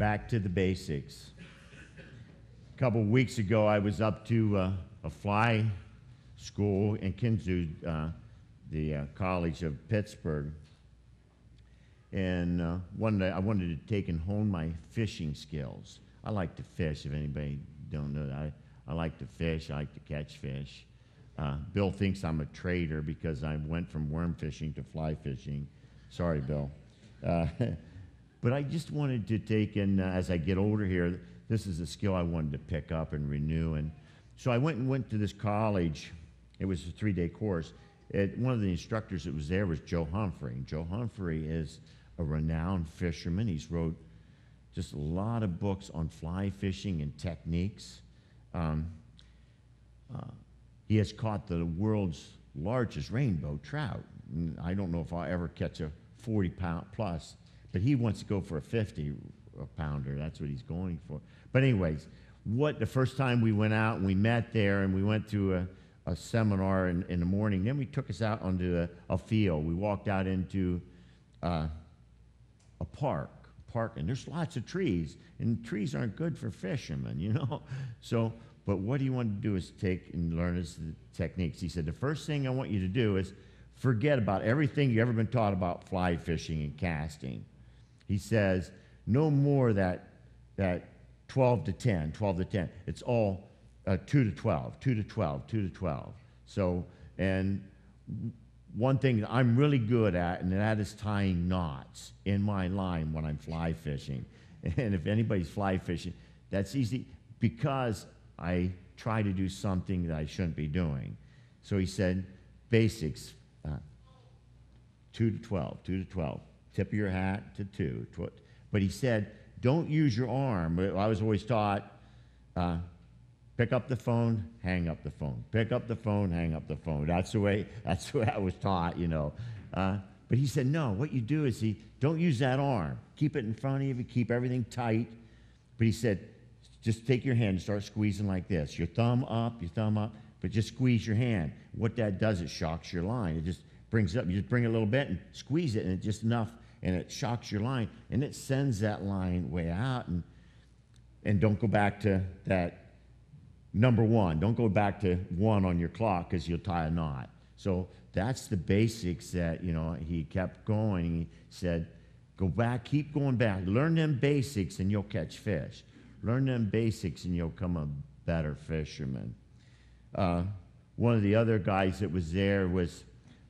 back to the basics. A couple weeks ago, I was up to uh, a fly school in Kinzua, uh, the uh, College of Pittsburgh. And uh, one day I wanted to take and hone my fishing skills. I like to fish, if anybody don't know that. I, I like to fish, I like to catch fish. Uh, Bill thinks I'm a traitor because I went from worm fishing to fly fishing. Sorry, Bill. But I just wanted to take, and uh, as I get older here, this is a skill I wanted to pick up and renew. And so I went and went to this college. It was a three day course. It, one of the instructors that was there was Joe Humphrey. And Joe Humphrey is a renowned fisherman. He's wrote just a lot of books on fly fishing and techniques. Um, uh, he has caught the world's largest rainbow trout. I don't know if I'll ever catch a 40 pound plus, but he wants to go for a 50 pounder. That's what he's going for. But, anyways, what the first time we went out and we met there and we went to a, a seminar in, in the morning, then we took us out onto a, a field. We walked out into uh, a park park and there's lots of trees and trees aren't good for fishermen you know so but what he wanted to do is take and learn his techniques he said the first thing i want you to do is forget about everything you've ever been taught about fly fishing and casting he says no more that that 12 to 10 12 to 10 it's all uh, 2 to 12 2 to 12 2 to 12 so and one thing I'm really good at, and that is tying knots in my line when I'm fly fishing. And if anybody's fly fishing, that's easy because I try to do something that I shouldn't be doing. So he said, basics, uh, 2 to 12, 2 to 12. Tip of your hat to 2. But he said, don't use your arm. I was always taught, uh, Pick up the phone, hang up the phone. Pick up the phone, hang up the phone. That's the way, that's the way I was taught, you know. Uh, but he said, no, what you do is he, don't use that arm. Keep it in front of you, keep everything tight. But he said, just take your hand and start squeezing like this. Your thumb up, your thumb up, but just squeeze your hand. What that does, it shocks your line. It just brings it up. You just bring it a little bit and squeeze it, and it's just enough, and it shocks your line, and it sends that line way out. And, and don't go back to that number one. Don't go back to one on your clock because you'll tie a knot. So that's the basics that, you know, he kept going. He said, go back, keep going back. Learn them basics and you'll catch fish. Learn them basics and you'll become a better fisherman. Uh, one of the other guys that was there was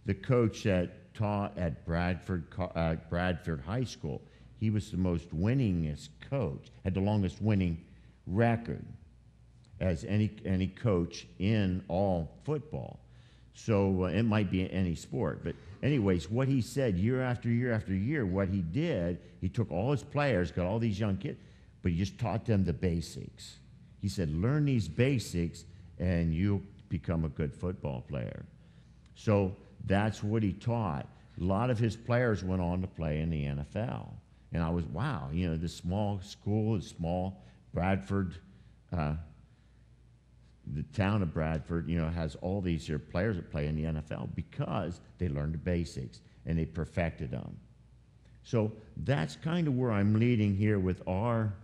the coach that taught at Bradford, uh, Bradford High School. He was the most winningest coach, had the longest winning record as any, any coach in all football. So uh, it might be any sport. But, anyways, what he said year after year after year, what he did, he took all his players, got all these young kids, but he just taught them the basics. He said, learn these basics and you'll become a good football player. So that's what he taught. A lot of his players went on to play in the NFL. And I was, wow, you know, this small school, this small Bradford uh, the town of Bradford, you know, has all these here players that play in the NFL because they learned the basics and they perfected them. So that's kind of where I'm leading here with our,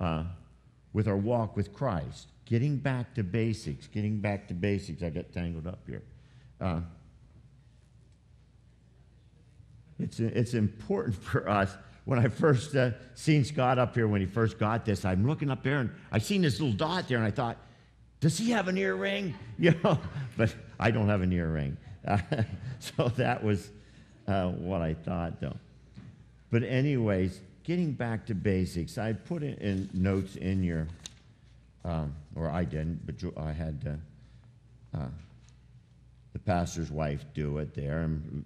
uh, with our walk with Christ. Getting back to basics, getting back to basics. I got tangled up here. Uh, it's, it's important for us. When I first uh, seen Scott up here, when he first got this, I'm looking up there and I seen this little dot there, and I thought, does he have an earring? You know, but I don't have an earring. Uh, so that was uh, what I thought, though. But, anyways, getting back to basics, I put in, in notes in your, um, or I didn't, but I had uh, the pastor's wife do it there. And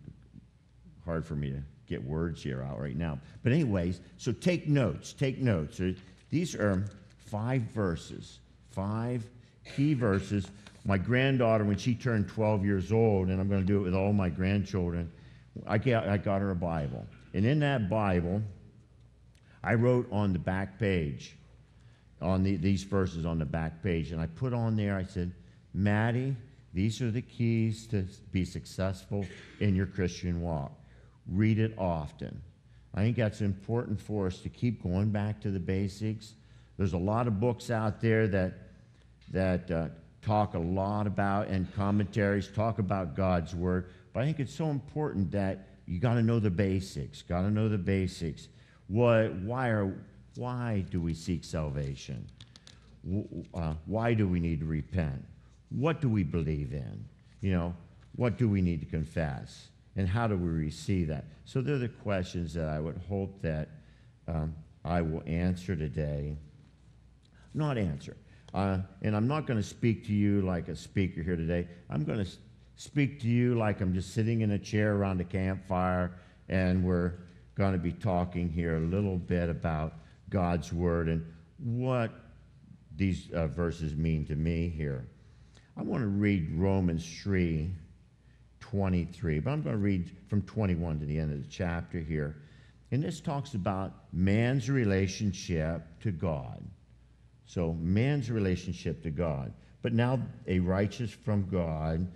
hard for me to get words here out right now. But, anyways, so take notes. Take notes. These are five verses. Five key verses. My granddaughter, when she turned 12 years old, and I'm going to do it with all my grandchildren, I got, I got her a Bible. And in that Bible, I wrote on the back page, on the, these verses on the back page, and I put on there, I said, Maddie, these are the keys to be successful in your Christian walk. Read it often. I think that's important for us to keep going back to the basics. There's a lot of books out there that, that uh, talk a lot about, and commentaries talk about God's Word, but I think it's so important that you got to know the basics, got to know the basics. What, why, are, why do we seek salvation? Uh, why do we need to repent? What do we believe in? You know, what do we need to confess? And how do we receive that? So they're the questions that I would hope that um, I will answer today. Not answer. Uh, and I'm not going to speak to you like a speaker here today. I'm going to speak to you like I'm just sitting in a chair around a campfire and we're going to be talking here a little bit about God's Word and what these uh, verses mean to me here. I want to read Romans 3 23, but I'm going to read from 21 to the end of the chapter here. And this talks about man's relationship to God. So, man's relationship to God. But now, a righteous from God,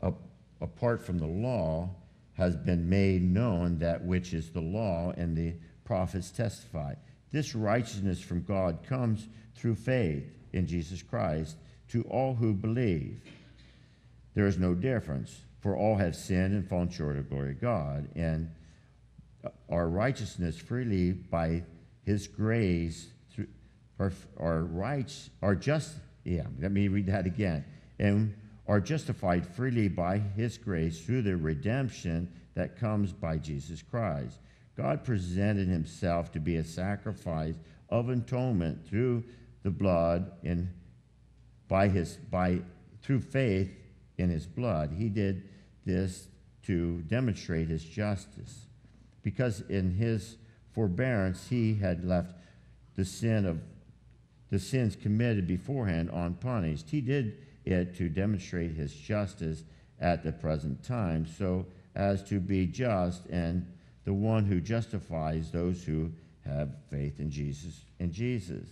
a, apart from the law, has been made known that which is the law, and the prophets testify. This righteousness from God comes through faith in Jesus Christ to all who believe. There is no difference, for all have sinned and fallen short of glory of God, and our righteousness freely by his grace through our, our rights are just yeah let me read that again. And are justified freely by his grace through the redemption that comes by jesus christ. God presented himself to be a sacrifice of atonement through the blood and by his by through faith in his blood. He did this to demonstrate his justice. Because in his forbearance he had left the sin of the sins committed beforehand unpunished. He did it to demonstrate his justice at the present time so as to be just and the one who justifies those who have faith in Jesus in Jesus.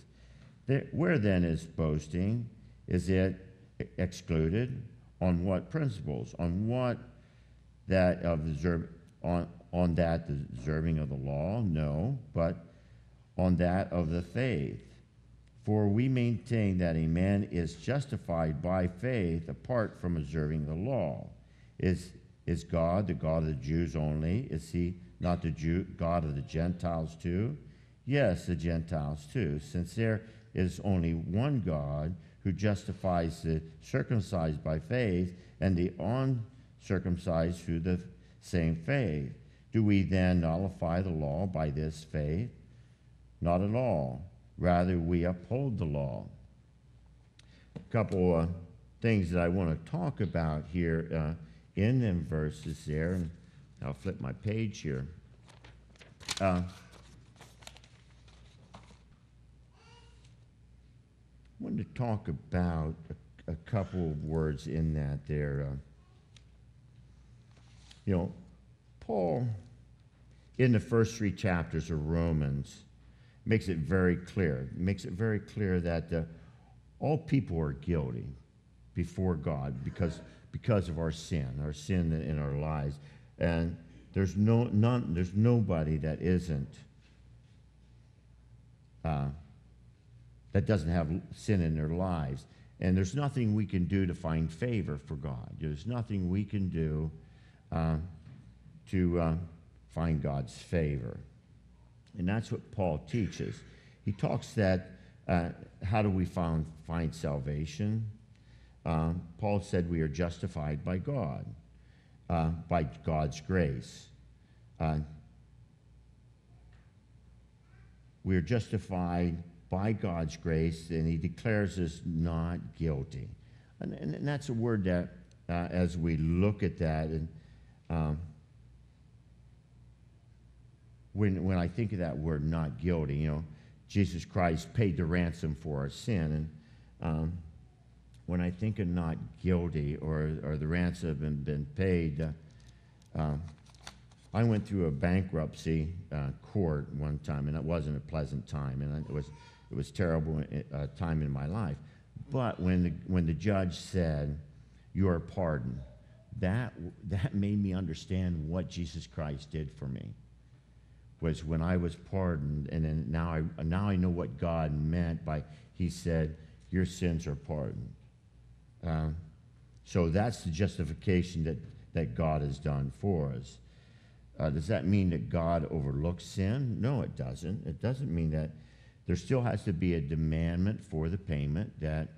Where then is boasting? Is it excluded? On what principles? On what that uh, of the on on that deserving of the law? No, but on that of the faith. For we maintain that a man is justified by faith apart from observing the law. Is, is God the God of the Jews only? Is he not the Jew, God of the Gentiles too? Yes, the Gentiles too, since there is only one God who justifies the circumcised by faith and the uncircumcised through the same faith. Do we then nullify the law by this faith? Not at all. Rather, we uphold the law. A couple of things that I want to talk about here uh, in them verses there, and I'll flip my page here. Uh, wanted to talk about a, a couple of words in that there. Uh, you know, Paul, in the first three chapters of Romans, makes it very clear, makes it very clear that uh, all people are guilty before God because, because of our sin, our sin in our lives. And there's, no, none, there's nobody that isn't. Uh, that doesn't have sin in their lives. And there's nothing we can do to find favor for God. There's nothing we can do uh, to uh, find God's favor. And that's what Paul teaches. He talks that uh, how do we find, find salvation? Um, Paul said we are justified by God, uh, by God's grace. Uh, we are justified by God's grace, and he declares us not guilty. And, and, and that's a word that, uh, as we look at that, and um, when, when I think of that word, not guilty, you know, Jesus Christ paid the ransom for our sin. And um, when I think of not guilty or, or the ransom been, been paid, uh, um, I went through a bankruptcy uh, court one time, and it wasn't a pleasant time, and it was it was terrible uh, time in my life. But when the, when the judge said, You are pardoned, that, that made me understand what Jesus Christ did for me. was when I was pardoned, and then now I now I know what God meant by He said, "Your sins are pardoned." Um, so that's the justification that that God has done for us. Uh, does that mean that God overlooks sin? No, it doesn't. It doesn't mean that. There still has to be a demandment for the payment that,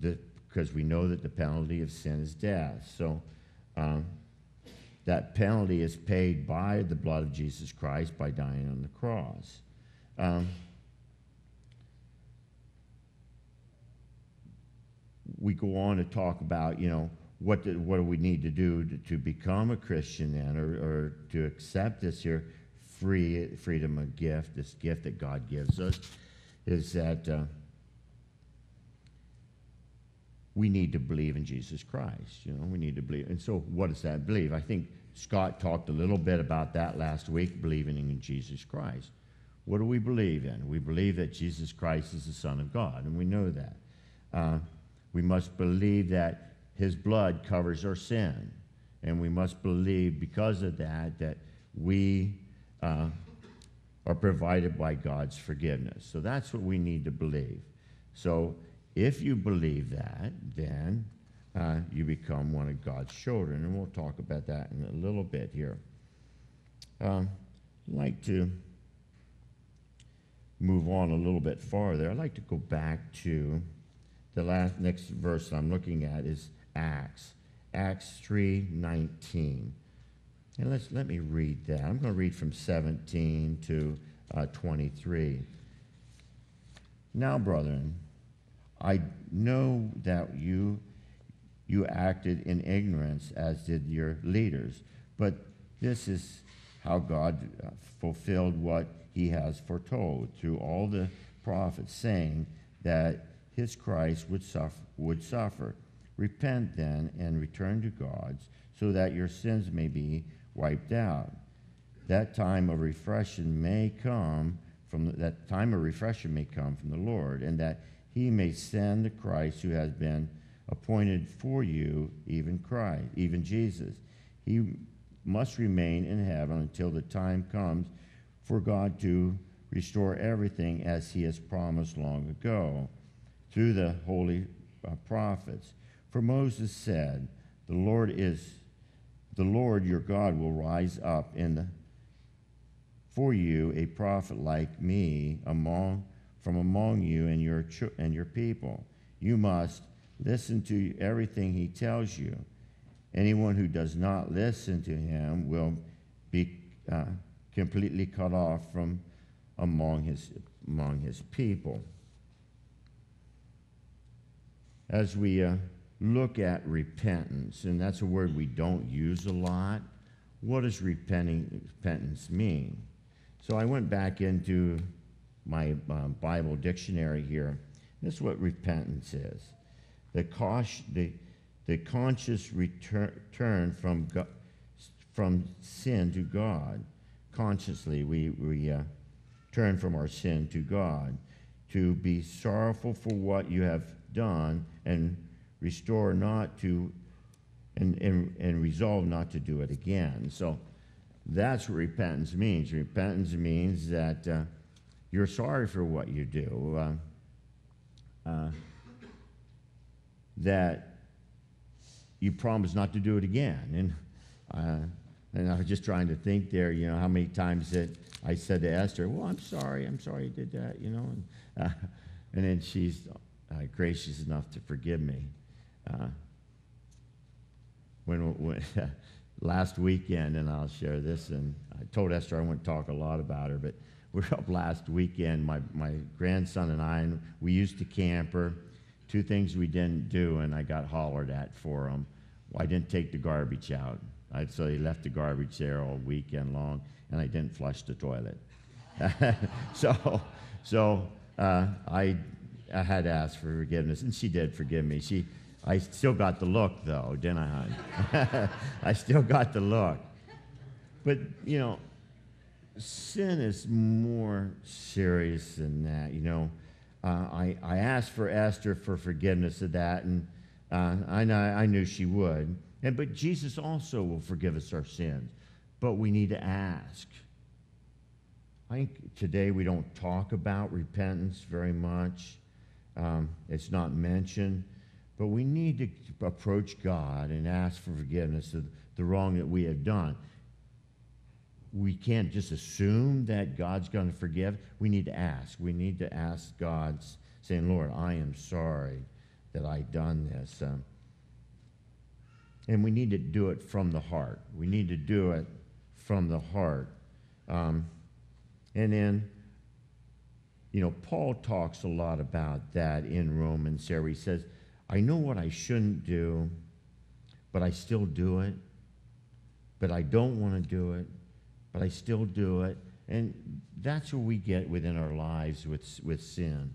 because we know that the penalty of sin is death. So um, that penalty is paid by the blood of Jesus Christ by dying on the cross. Um, we go on to talk about, you know, what do, what do we need to do to, to become a Christian then, or, or to accept this here free freedom of gift, this gift that God gives us, is that uh, we need to believe in Jesus Christ. You know, we need to believe. And so, what does that believe? I think Scott talked a little bit about that last week, believing in Jesus Christ. What do we believe in? We believe that Jesus Christ is the Son of God, and we know that. Uh, we must believe that his blood covers our sin. And we must believe because of that that we uh, are provided by God's forgiveness. So that's what we need to believe. So if you believe that, then uh, you become one of God's children. And we'll talk about that in a little bit here. Um, I'd like to move on a little bit farther. I'd like to go back to the last next verse I'm looking at is Acts, Acts 3:19. And let's let me read that. I'm going to read from 17 to uh, 23. Now, brethren, I know that you you acted in ignorance, as did your leaders, but this is how God uh, fulfilled what He has foretold through all the prophets, saying that His Christ would suffer. Would suffer. Repent then and return to God, so that your sins may be wiped out. That time of refreshing may come from the, that time of refreshing may come from the Lord, and that He may send the Christ who has been appointed for you, even Christ, even Jesus. He must remain in heaven until the time comes for God to restore everything as He has promised long ago through the holy uh, prophets. For Moses said, The Lord is the Lord your God will rise up in for you a prophet like me among from among you and your and your people. You must listen to everything he tells you. Anyone who does not listen to him will be uh, completely cut off from among his among his people. As we uh, look at repentance, and that's a word we don't use a lot. What does repenting, repentance mean? So I went back into my uh, Bible dictionary here. This is what repentance is the, the, the conscious return from, from sin to God. Consciously, we, we uh, turn from our sin to God. To be sorrowful for what you have done and restore not to, and, and, and resolve not to do it again. So that's what repentance means. Repentance means that uh, you're sorry for what you do, uh, uh, that you promise not to do it again. And, uh, and I was just trying to think there, you know, how many times that I said to Esther, well, I'm sorry, I'm sorry you did that, you know. And, uh, and then she's uh, gracious enough to forgive me. Uh, when, when last weekend, and I'll share this, and I told Esther I wouldn't talk a lot about her, but we were up last weekend, my, my grandson and I, and we used to camper. Two things we didn't do, and I got hollered at for them. Well, I didn't take the garbage out. I, so they left the garbage there all weekend long, and I didn't flush the toilet. so so uh, I, I had to ask for forgiveness, and she did forgive me. She, I still got the look, though, didn't I, hon? I still got the look. But, you know, sin is more serious than that. You know, uh, I, I asked for Esther for forgiveness of that, and uh, I, know I knew she would. And, but Jesus also will forgive us our sins. But we need to ask. I think today we don't talk about repentance very much. Um, it's not mentioned. But we need to approach God and ask for forgiveness of the wrong that we have done. We can't just assume that God's going to forgive. We need to ask. We need to ask God, saying, Lord, I am sorry that I done this. Um, and we need to do it from the heart. We need to do it from the heart. Um, and then, you know, Paul talks a lot about that in Romans here. He says, I know what I shouldn't do, but I still do it. But I don't want to do it, but I still do it. And that's what we get within our lives with, with sin.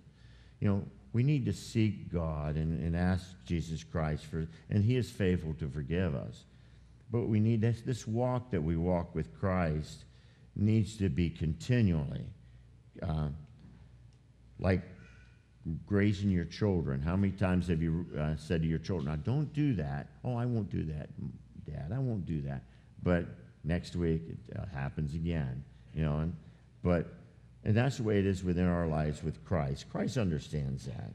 You know, we need to seek God and, and ask Jesus Christ for, and He is faithful to forgive us. But we need this, this walk that we walk with Christ needs to be continually. Uh, like grazing your children. How many times have you uh, said to your children, now don't do that? Oh, I won't do that, Dad. I won't do that. But next week it uh, happens again, you know. And, but, and that's the way it is within our lives with Christ. Christ understands that.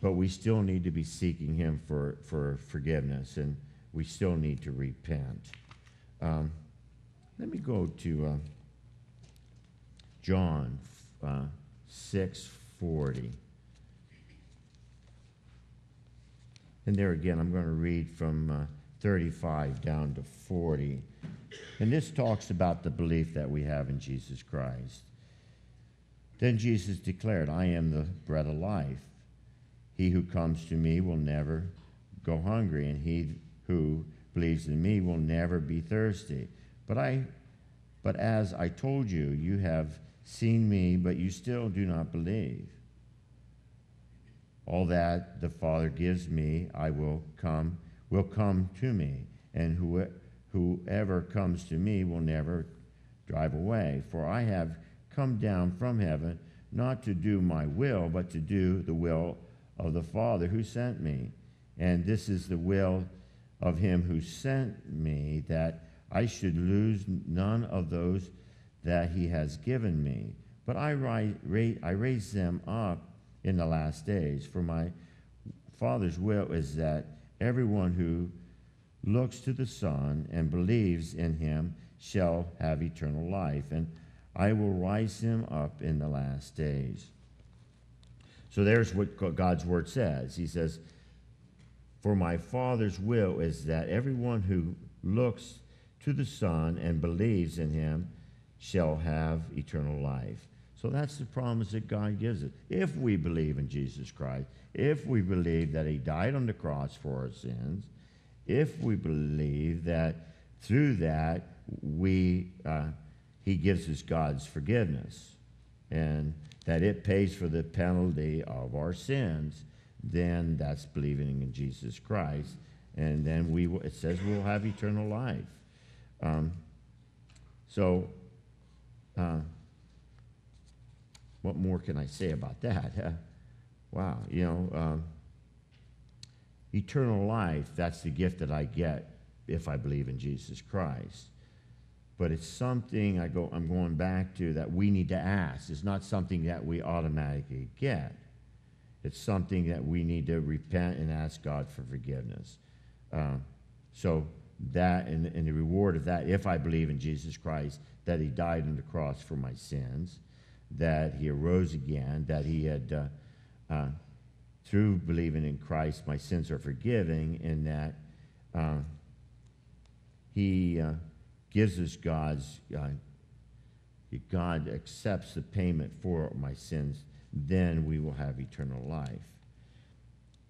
But we still need to be seeking Him for, for forgiveness, and we still need to repent. Um, let me go to uh, John uh, 6 40. And there again, I'm going to read from uh, 35 down to 40. And this talks about the belief that we have in Jesus Christ. Then Jesus declared, I am the bread of life. He who comes to me will never go hungry, and he who believes in me will never be thirsty. But I but as I told you, you have seen me, but you still do not believe. All that the Father gives me, I will come, will come to me, and whoever comes to me will never drive away. For I have come down from heaven not to do my will, but to do the will of the Father who sent me. And this is the will of him who sent me, that I should lose none of those that he has given me, but I, I raise them up in the last days. For my Father's will is that everyone who looks to the Son and believes in him shall have eternal life, and I will rise him up in the last days. So there's what God's word says. He says, For my Father's will is that everyone who looks to the Son and believes in him shall have eternal life. So that's the promise that God gives us. If we believe in Jesus Christ, if we believe that He died on the cross for our sins, if we believe that through that we uh, He gives us God's forgiveness, and that it pays for the penalty of our sins, then that's believing in Jesus Christ, and then we it says we'll have eternal life. Um, so. Uh, what more can I say about that? Uh, wow, you know, um, eternal life, that's the gift that I get if I believe in Jesus Christ. But it's something I go, I'm going back to that we need to ask. It's not something that we automatically get. It's something that we need to repent and ask God for forgiveness. Uh, so that and, and the reward of that, if I believe in Jesus Christ, that He died on the cross for my sins, that he arose again, that he had, uh, uh, through believing in Christ, my sins are forgiven, and that uh, he uh, gives us God's, uh, God accepts the payment for my sins, then we will have eternal life.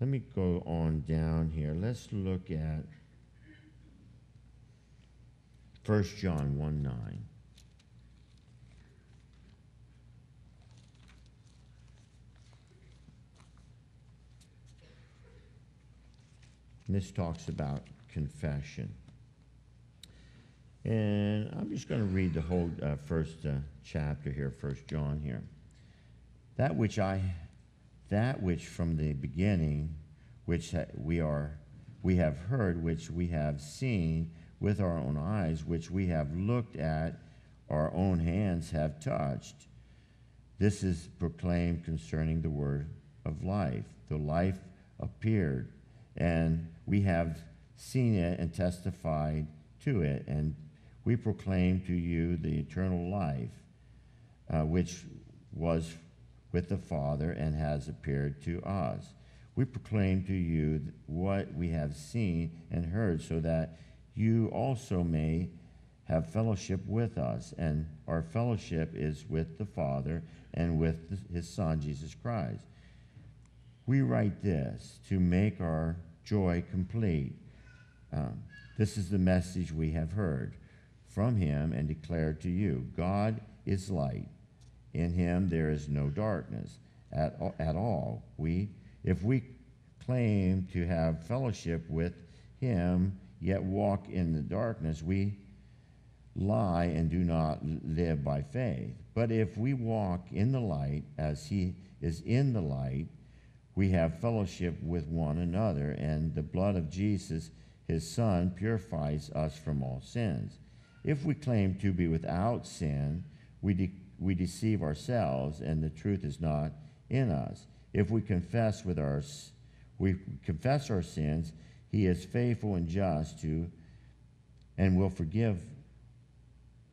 Let me go on down here. Let's look at 1 John 1 9. And this talks about confession. And I'm just going to read the whole uh, first uh, chapter here, First John here. That which I, that which from the beginning, which we are, we have heard, which we have seen with our own eyes, which we have looked at, our own hands have touched. This is proclaimed concerning the word of life. The life appeared, and we have seen it and testified to it, and we proclaim to you the eternal life, uh, which was with the Father and has appeared to us. We proclaim to you what we have seen and heard, so that you also may have fellowship with us. And our fellowship is with the Father and with his Son, Jesus Christ. We write this to make our joy complete. Um, this is the message we have heard from him and declared to you God is light. In him there is no darkness at, at all. We, if we claim to have fellowship with him, yet walk in the darkness, we lie and do not live by faith. But if we walk in the light as he is in the light, we have fellowship with one another, and the blood of Jesus, his Son, purifies us from all sins. If we claim to be without sin, we, de- we deceive ourselves, and the truth is not in us. If we confess with our we confess our sins, he is faithful and just to and will forgive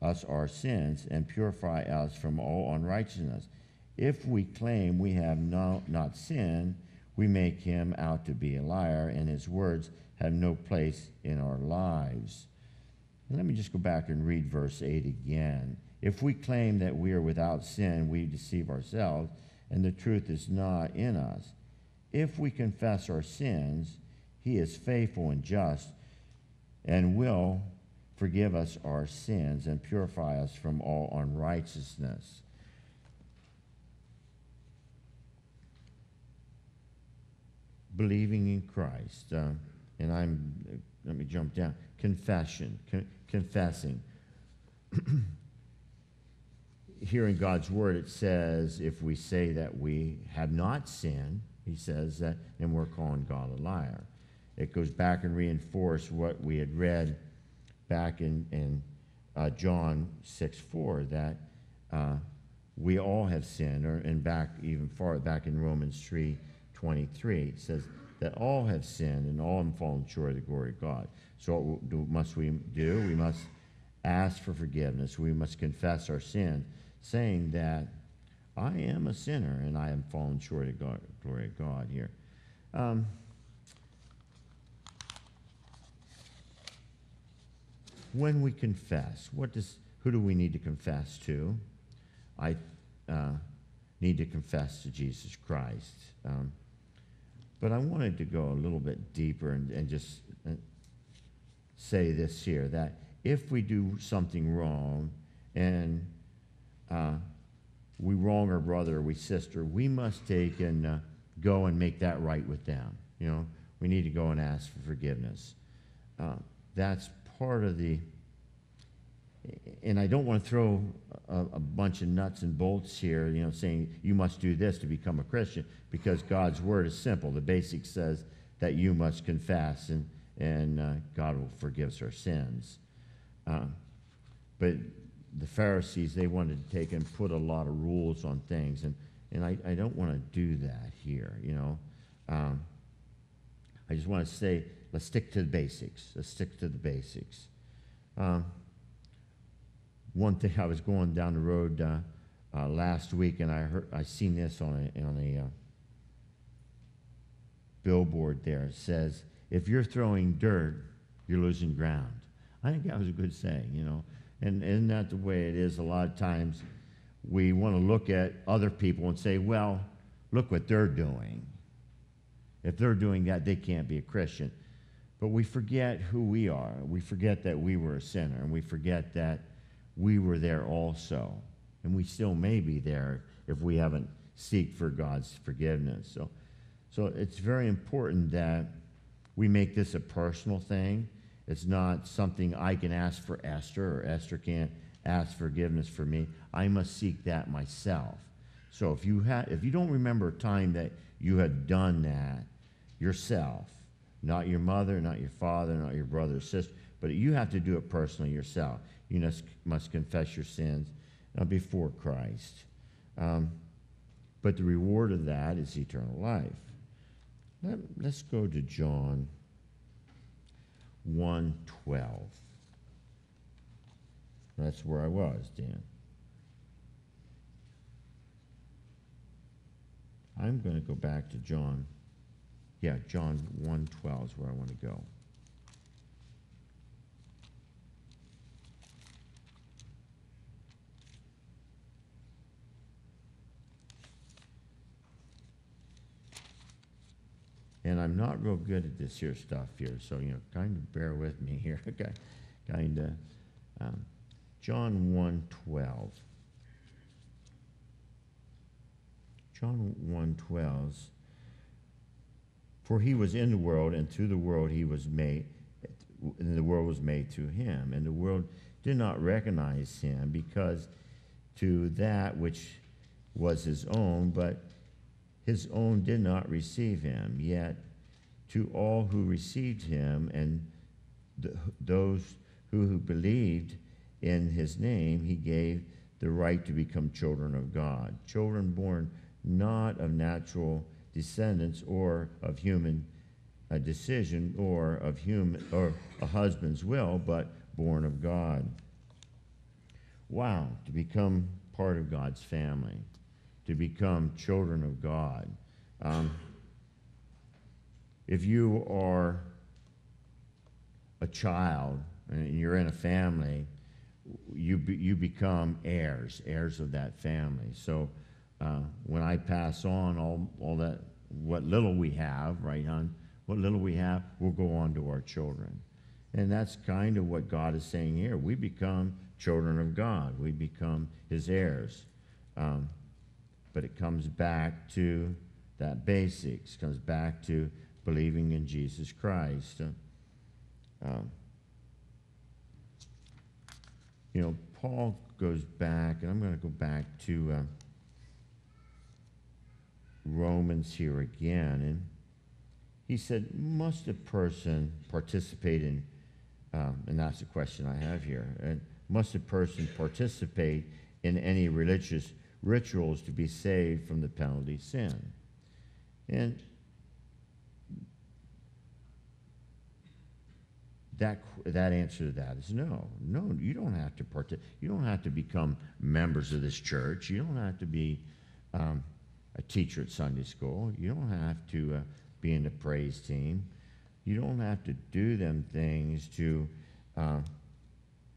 us our sins and purify us from all unrighteousness. If we claim we have no, not sinned, we make him out to be a liar, and his words have no place in our lives. And let me just go back and read verse 8 again. If we claim that we are without sin, we deceive ourselves, and the truth is not in us. If we confess our sins, he is faithful and just and will forgive us our sins and purify us from all unrighteousness. Believing in Christ, uh, and I'm, let me jump down. Confession, con- confessing. Here in God's word, it says if we say that we have not sinned, he says that, and we're calling God a liar. It goes back and reinforces what we had read back in, in uh, John 6 4 that uh, we all have sinned, or and back even far back in Romans 3 23, says that all have sinned and all have fallen short of the glory of God. So what do, must we do? We must ask for forgiveness. We must confess our sin, saying that I am a sinner and I am fallen short of God, glory of God here. Um, when we confess, what does, who do we need to confess to? I uh, need to confess to Jesus Christ. Um, but I wanted to go a little bit deeper and, and just uh, say this here that if we do something wrong and uh, we wrong our brother or we sister, we must take and uh, go and make that right with them. You know, we need to go and ask for forgiveness. Uh, that's part of the, and I don't want to throw a, a, bunch of nuts and bolts here, you know, saying you must do this to become a Christian, because God's word is simple. The basic says that you must confess, and, and uh, God will forgive our sins. Uh, but the Pharisees, they wanted to take and put a lot of rules on things, and, and I, I don't want to do that here, you know. Um, I just want to say, let's stick to the basics. Let's stick to the basics. Um, one thing I was going down the road uh, uh, last week, and I heard I seen this on a on a uh, billboard. There it says, "If you're throwing dirt, you're losing ground." I think that was a good saying, you know. And isn't that the way it is? A lot of times, we want to look at other people and say, "Well, look what they're doing." If they're doing that, they can't be a Christian. But we forget who we are. We forget that we were a sinner, and we forget that we were there also. And we still may be there if we haven't seek for God's forgiveness. So, so it's very important that we make this a personal thing. It's not something I can ask for Esther or Esther can't ask forgiveness for me. I must seek that myself. So if you ha- if you don't remember a time that you had done that yourself, not your mother, not your father, not your brother or sister, But you have to do it personally yourself. You must, must confess your sins uh, before Christ. Um, but the reward of that is eternal life. Let, us go to John 1.12. That's where I was, Dan. I'm going to go back to John. Yeah, John 1.12 is where I want to go. And I'm not real good at this here stuff here, so, you know, kind of bear with me here. okay, kind of. Um, John 1 12. John 1 12. For he was in the world, and through the world he was made, and the world was made through him. And the world did not recognize him because to that which was his own, but his own did not receive him. Yet to all who received him and those who, who believed in his name, he gave the right to become children of God. Children born not of natural descendants or of human uh, decision or of human or a husband's will, but born of God. Wow, to become part of God's family to become children of God. Um, if you are a child and you're in a family, you, be, you become heirs, heirs of that family. So uh, when I pass on all, all that, what little we have, right, hon? What little we have will go on to our children. And that's kind of what God is saying here. We become children of God, we become his heirs. Um, but it comes back to that basics, comes back to believing in Jesus Christ. Uh, um, you know, Paul goes back, and I'm going to go back to uh, Romans here again, and he said, must a person participate in, um, and that's the question I have here, and must a person participate in any religious rituals to be saved from the penalty sin. And that, that answer to that is no. No, you don't have to part. You don't have to become members of this church. You don't have to be um, a teacher at Sunday school. You don't have to uh, be in the praise team. You don't have to do them things to uh,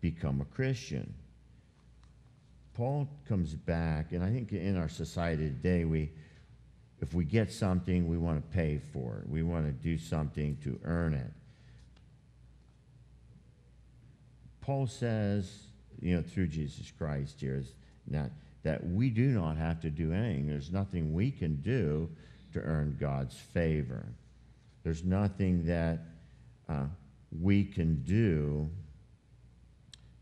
become a Christian. Paul comes back, and I think in our society today, we, if we get something, we want to pay for it. We want to do something to earn it. Paul says, you know, through Jesus Christ here, is not, that we do not have to do anything. There's nothing we can do to earn God's favor. There's nothing that uh, we can do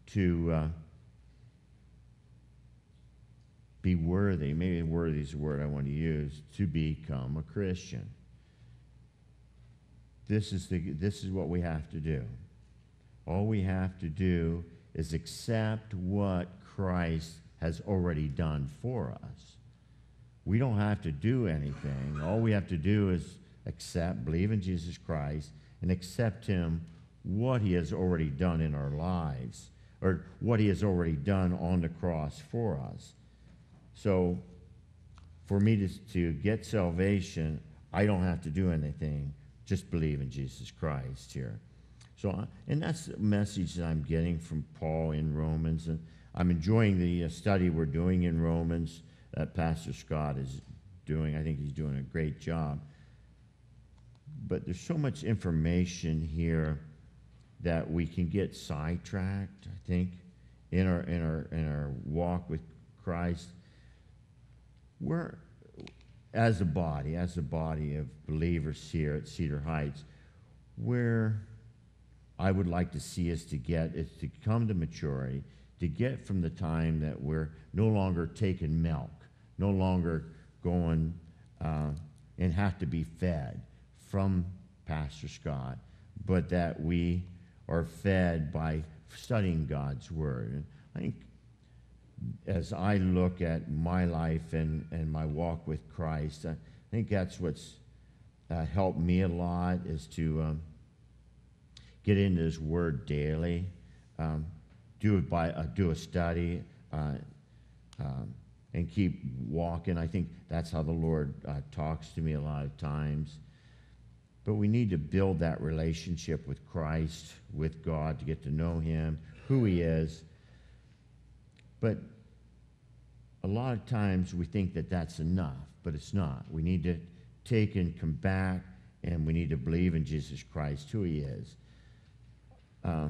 to. Uh, be worthy, maybe worthy is the word I want to use, to become a Christian. This is, the, this is what we have to do. All we have to do is accept what Christ has already done for us. We don't have to do anything. All we have to do is accept, believe in Jesus Christ, and accept Him what He has already done in our lives, or what He has already done on the cross for us. So for me to, to get salvation, I don't have to do anything. Just believe in Jesus Christ here. So, and that's the message that I'm getting from Paul in Romans. And I'm enjoying the uh, study we're doing in Romans that Pastor Scott is doing. I think he's doing a great job. But there's so much information here that we can get sidetracked, I think, in our, in our, in our walk with Christ we're, as a body, as a body of believers here at Cedar Heights, where I would like to see us to get is to come to maturity, to get from the time that we're no longer taking milk, no longer going uh, and have to be fed from Pastor Scott, but that we are fed by studying God's Word. And I think as I look at my life and, and my walk with Christ, I think that's what's uh, helped me a lot is to um, get into His Word daily, um, do it by uh, do a study, uh, um, and keep walking. I think that's how the Lord uh, talks to me a lot of times. But we need to build that relationship with Christ, with God, to get to know Him, who He is. But a lot of times we think that that's enough, but it's not. We need to take and come back, and we need to believe in Jesus Christ, who He is. Uh,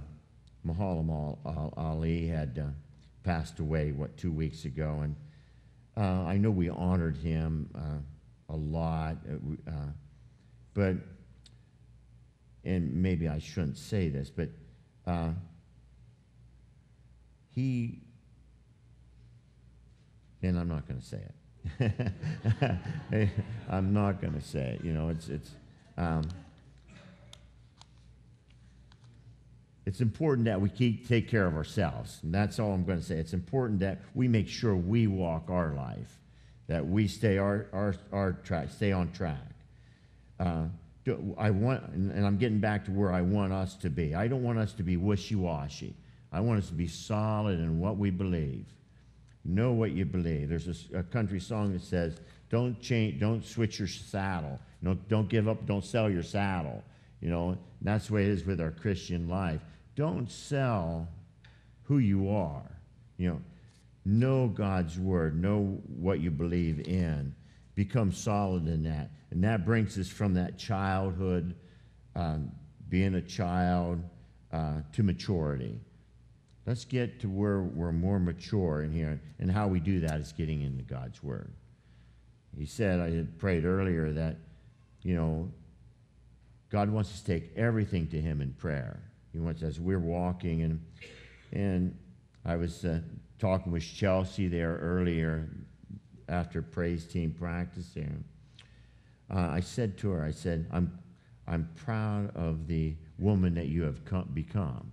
Ali had uh, passed away, what, two weeks ago, and uh, I know we honored him uh, a lot, uh, uh, but, and maybe I shouldn't say this, but uh, he, and I'm not going to say it. I'm not going to say it. You know, it's, it's, um, it's important that we keep, take care of ourselves. And that's all I'm going to say. It's important that we make sure we walk our life, that we stay our, our, our track, stay on track. Uh, I want, and I'm getting back to where I want us to be. I don't want us to be wishy-washy. I want us to be solid in what we believe. Know what you believe. There's a, a country song that says, "Don't change, don't switch your saddle. Don't, don't give up, don't sell your saddle." You know, that's the way it is with our Christian life. Don't sell who you are. You know, know God's word, know what you believe in, become solid in that. And that brings us from that childhood, um, being a child, uh, to maturity. Let's get to where we're more mature in here. And how we do that is getting into God's word. He said, I had prayed earlier that, you know, God wants us to take everything to Him in prayer. He wants as we're walking and and I was uh, talking with Chelsea there earlier after praise team practice there. Uh, I said to her, I said, I'm I'm proud of the woman that you have come, become.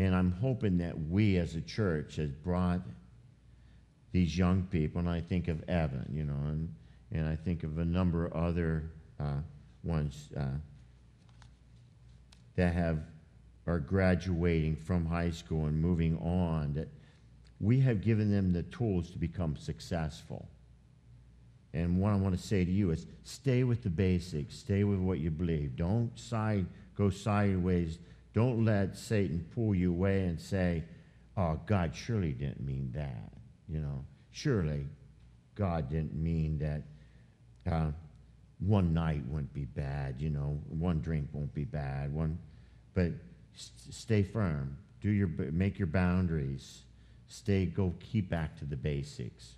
And I'm hoping that we as a church has brought these young people, and I think of Evan, you know, and, and I think of a number of other uh, ones uh, that have are graduating from high school and moving on that we have given them the tools to become successful. And what I want to say to you is stay with the basics, stay with what you believe. Don't side go sideways. Don't let Satan pull you away and say, "Oh, God surely didn't mean that." You know, surely God didn't mean that. Uh, one night won't be bad, you know, one drink won't be bad, one, but st- stay firm. Do your, make your boundaries. Stay, go, keep back to the basics.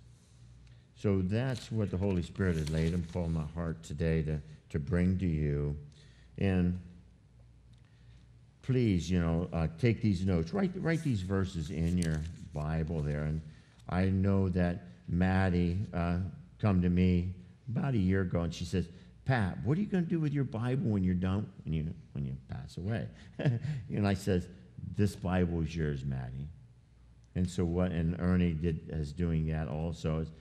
So that's what the Holy Spirit has laid upon my heart today to, to bring to you. And please, you know, uh, take these notes. Write, write these verses in your Bible there. And I know that Maddie uh, come to me about a year ago, and she says, Pat, what are you going to do with your Bible when you're done, when you, when you pass away? and I says, this Bible is yours, Maddie. And so what, and Ernie did, is doing that also. Is,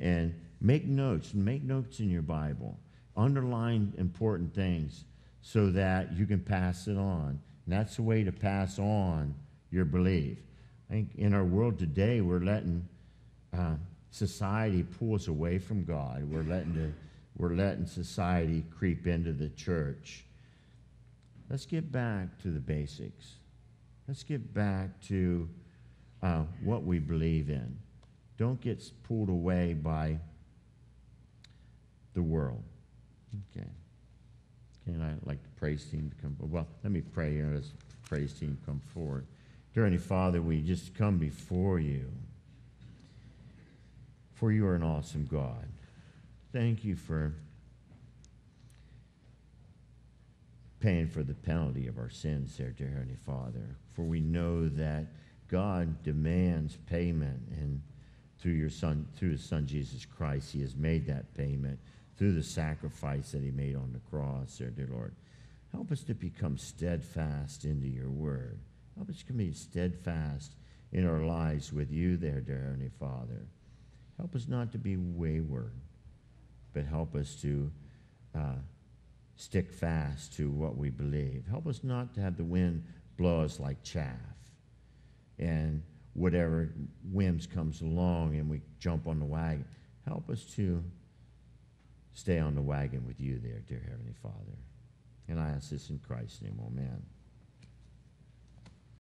and make notes, make notes in your Bible. Underline important things so that you can pass it on. And that's the way to pass on your belief. I think in our world today, we're letting uh, society pull us away from God. We're letting, the, we're letting society creep into the church. Let's get back to the basics. Let's get back to uh, what we believe in. Don't get pulled away by the world. Okay. Can I like the praise team to come? Well, let me pray here as praise team come forward. Dear Heavenly Father, we just come before you for you are an awesome God. Thank you for paying for the penalty of our sins there, dear Heavenly Father. For we know that God demands payment, and through your Son, through His Son Jesus Christ, He has made that payment through the sacrifice that He made on the cross, there, dear Lord. Help us to become steadfast into your word. Help us to be steadfast in our lives with you there, dear Heavenly Father. Help us not to be wayward, but help us to uh, stick fast to what we believe. Help us not to have the wind blow us like chaff. And whatever whims comes along and we jump on the wagon, help us to stay on the wagon with you there, dear Heavenly Father. And I ask this in Christ's name, amen.